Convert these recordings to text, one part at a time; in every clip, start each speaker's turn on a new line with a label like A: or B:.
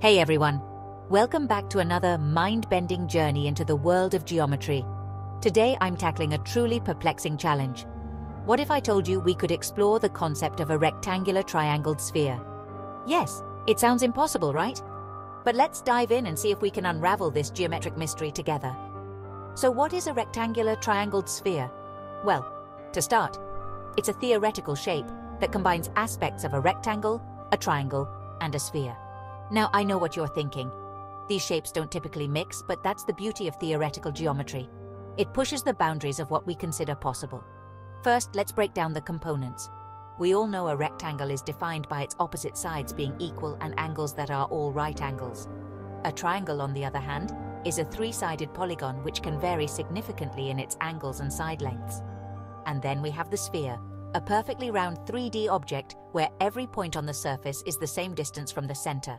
A: Hey everyone, welcome back to another mind-bending journey into the world of geometry. Today I'm tackling a truly perplexing challenge. What if I told you we could explore the concept of a rectangular triangled sphere? Yes, it sounds impossible, right? But let's dive in and see if we can unravel this geometric mystery together. So what is a rectangular triangled sphere? Well, to start, it's a theoretical shape that combines aspects of a rectangle, a triangle, and a sphere. Now, I know what you're thinking. These shapes don't typically mix, but that's the beauty of theoretical geometry. It pushes the boundaries of what we consider possible. First, let's break down the components. We all know a rectangle is defined by its opposite sides being equal and angles that are all right angles. A triangle, on the other hand, is a three-sided polygon which can vary significantly in its angles and side lengths. And then we have the sphere, a perfectly round 3D object where every point on the surface is the same distance from the center.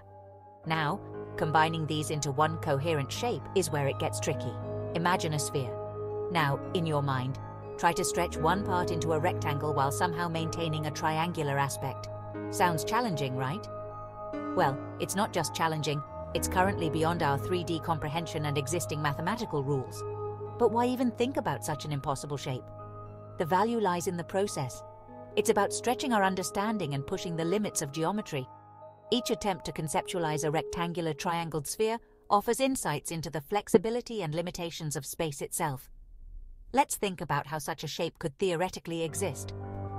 A: Now, combining these into one coherent shape is where it gets tricky. Imagine a sphere. Now, in your mind, try to stretch one part into a rectangle while somehow maintaining a triangular aspect. Sounds challenging, right? Well, it's not just challenging, it's currently beyond our 3D comprehension and existing mathematical rules. But why even think about such an impossible shape? The value lies in the process. It's about stretching our understanding and pushing the limits of geometry. Each attempt to conceptualize a rectangular triangled sphere offers insights into the flexibility and limitations of space itself. Let's think about how such a shape could theoretically exist.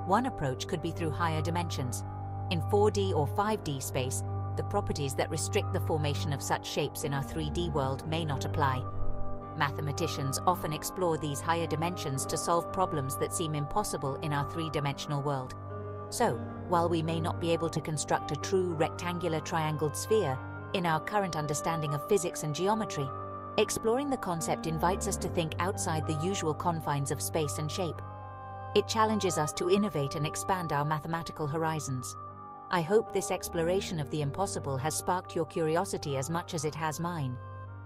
A: One approach could be through higher dimensions. In 4D or 5D space, the properties that restrict the formation of such shapes in our 3D world may not apply. Mathematicians often explore these higher dimensions to solve problems that seem impossible in our three-dimensional world. So, while we may not be able to construct a true rectangular triangled sphere, in our current understanding of physics and geometry, exploring the concept invites us to think outside the usual confines of space and shape. It challenges us to innovate and expand our mathematical horizons. I hope this exploration of the impossible has sparked your curiosity as much as it has mine.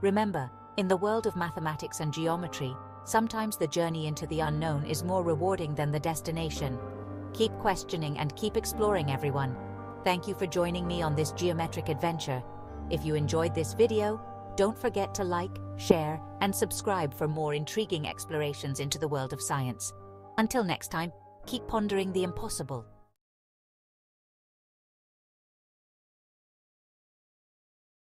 A: Remember, in the world of mathematics and geometry, sometimes the journey into the unknown is more rewarding than the destination. Keep questioning and keep exploring, everyone. Thank you for joining me on this geometric adventure. If you enjoyed this video, don't forget to like, share, and subscribe for more intriguing explorations into the world of science. Until next time, keep pondering the impossible.